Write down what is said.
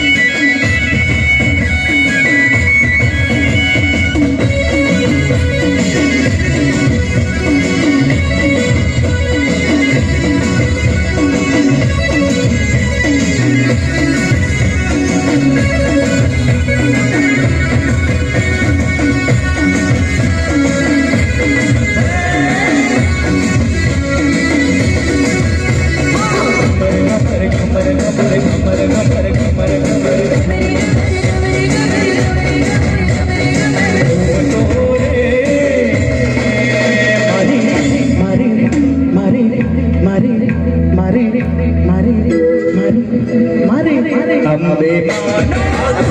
Música Marie, Marie, Marie, Marie, Marie.